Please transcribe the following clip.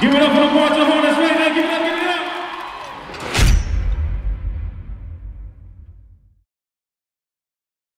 Give it up for the March Hornets, man. Give it up, give it up.